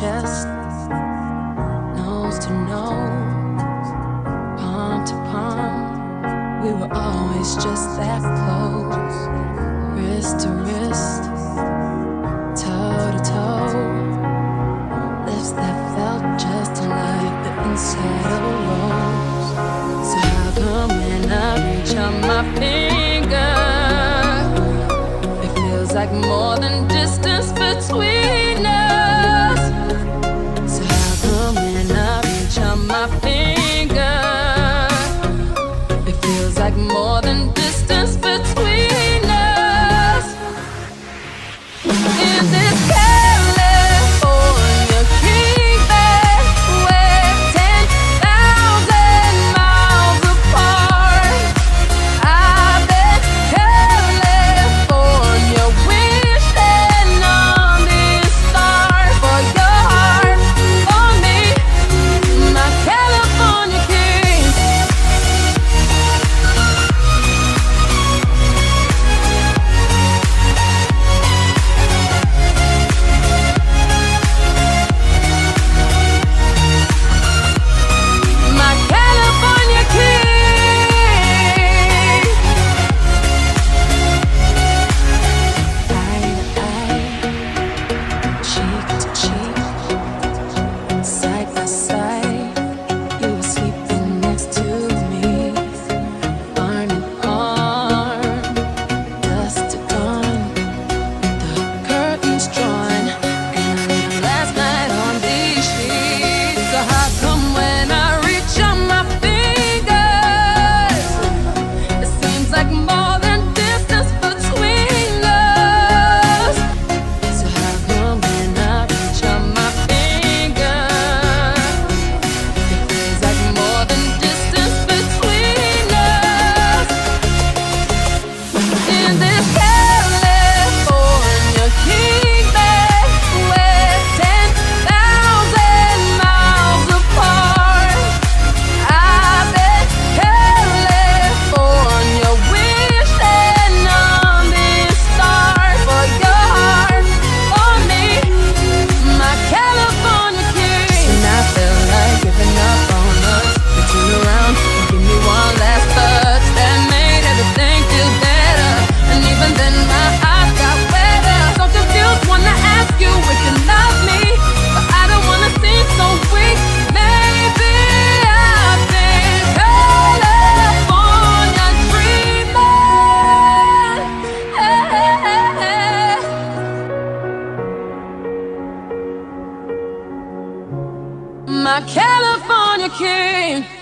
chest, nose to nose, palm to palm. We were always just that close, wrist to wrist, toe to toe. Lips that felt just like the inside of a rose. So how come when I reach out my finger, it feels like more than distance? my California king.